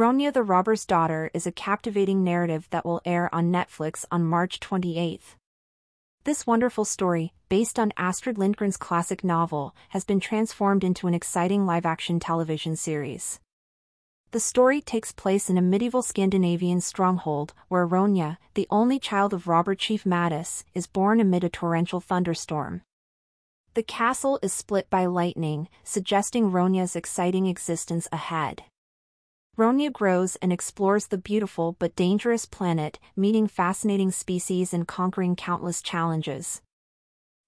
Ronja the Robber's Daughter is a captivating narrative that will air on Netflix on March 28. This wonderful story, based on Astrid Lindgren's classic novel, has been transformed into an exciting live-action television series. The story takes place in a medieval Scandinavian stronghold where Ronja, the only child of robber chief Mattis, is born amid a torrential thunderstorm. The castle is split by lightning, suggesting Ronja's exciting existence ahead. Ronja grows and explores the beautiful but dangerous planet, meeting fascinating species and conquering countless challenges.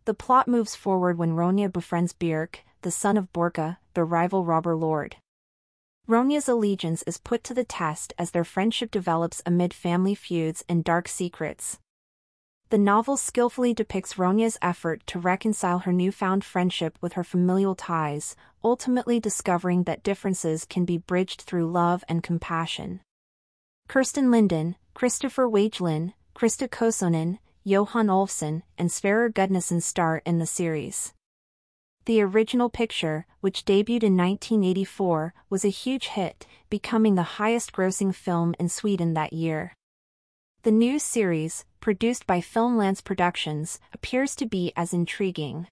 The plot moves forward when Ronja befriends Birk, the son of Borka, the rival robber lord. Ronja's allegiance is put to the test as their friendship develops amid family feuds and dark secrets. The novel skillfully depicts Ronja's effort to reconcile her newfound friendship with her familial ties, ultimately discovering that differences can be bridged through love and compassion. Kerstin Linden, Christopher Wagelin, Krista Kosonen, Johan Olfsson, and Sverrir Gudnason star in the series. The original picture, which debuted in 1984, was a huge hit, becoming the highest-grossing film in Sweden that year. The new series, produced by Filmlance Productions, appears to be as intriguing.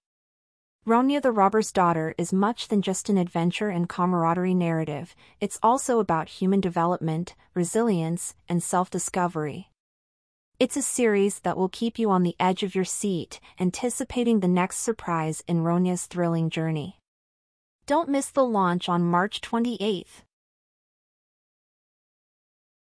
Ronja the Robber's Daughter is much than just an adventure and camaraderie narrative, it's also about human development, resilience, and self-discovery. It's a series that will keep you on the edge of your seat, anticipating the next surprise in Ronja's thrilling journey. Don't miss the launch on March 28th.